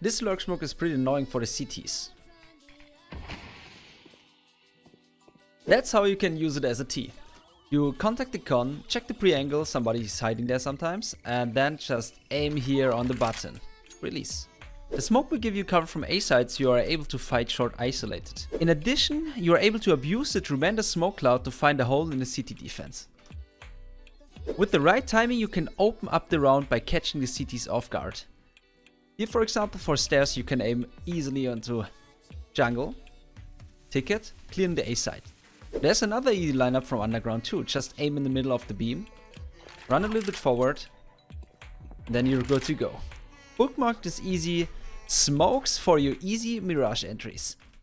This lurk smoke is pretty annoying for the CTs. That's how you can use it as a T. You contact the con, check the pre-angle, somebody is hiding there sometimes, and then just aim here on the button. Release. The smoke will give you cover from A sides you are able to fight short isolated. In addition, you are able to abuse the tremendous smoke cloud to find a hole in the CT defense. With the right timing you can open up the round by catching the CTs off guard. Here for example for stairs you can aim easily onto jungle, ticket, clearing the A side. There's another easy lineup from underground too, just aim in the middle of the beam, run a little bit forward, then you're good to go. Bookmark this easy smokes for your easy mirage entries.